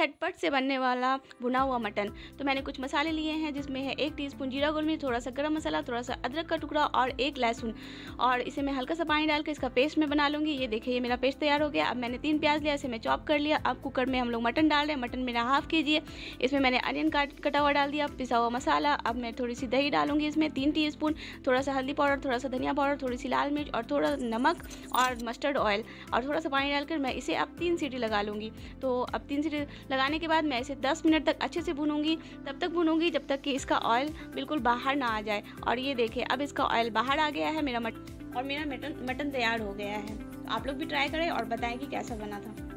झटपट से बनने वाला भुना हुआ मटन। तो मैंने कुछ मसाले लिए हैं, जिसमें है एक टीस्पून जीरा गोल थोड़ा सा गर्म मसाला थोड़ा सा अदरक का टुकड़ा और एक लहसुन। और इसे मैं हल्का सा पानी डाल के इसका पेस्ट में बना लूँगी। ये देखिए, ये मेरा पेस्ट तैयार हो गया। अब मैंने तीन प्याज लिया, इसे मैं चॉप कर लिया। अब कुकर में हम लोग मटन डाल रहे हैं। मटन मेरा हाफ़ के जी इसमें मैंने अनियन काट, कटा हुआ डाल दिया, पिसा हुआ मसाला। अब मैं थोड़ी सी दही डालूँगी इसमें, तीन टी थोड़ा सा हल्दी पाउडर थोड़ा सा धनिया पाउडर थोड़ी सी लाल मिर्च और थोड़ा नमक और मस्टर्ड ऑयल। और थोड़ा सा पानी डालकर मैं इसे अब तीन सीटी लगा लूँगी। तो अब तीन सीटी लगाने के बाद मैं इसे 10 मिनट तक अच्छे से भूनूँगी। तब तक भूनूँगी जब तक कि इसका ऑयल बिल्कुल बाहर ना आ जाए। और ये देखें अब इसका ऑयल बाहर आ गया है, मेरा मट और मेरा मटन मटन तैयार हो गया है। तो आप लोग भी ट्राई करें और बताएँ कि कैसा बना था।